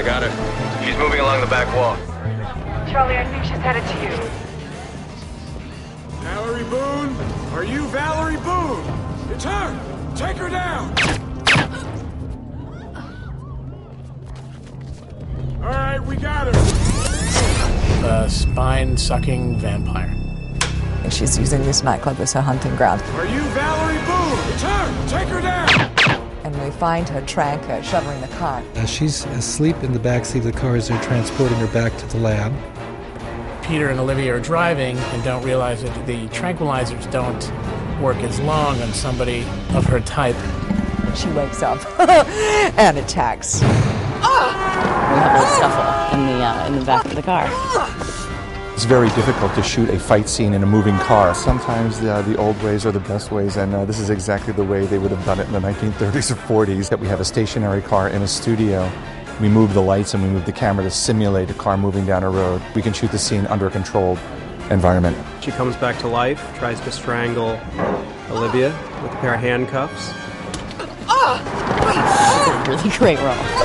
I got her. She's moving along the back wall. Charlie, I think she's headed to you. Valerie Boone? Are you Valerie Boone? It's her! Take her down! Alright, we got her! A spine sucking vampire. And she's using this nightclub as her hunting ground. Are you Valerie Boone? It's her! Take her down! And we find her Tranker shoving the car. Uh, she's asleep in the backseat of the car as they're transporting her back to the lab. Peter and Olivia are driving and don't realize that the tranquilizers don't work as long on somebody of her type. She wakes up and attacks. We have a little scuffle in the uh, in the back of the car. It's very difficult to shoot a fight scene in a moving car. Sometimes uh, the old ways are the best ways, and uh, this is exactly the way they would have done it in the 1930s or 40s. That we have a stationary car in a studio. We move the lights and we move the camera to simulate a car moving down a road. We can shoot the scene under a controlled environment. She comes back to life, tries to strangle Olivia with a pair of handcuffs. Really great role.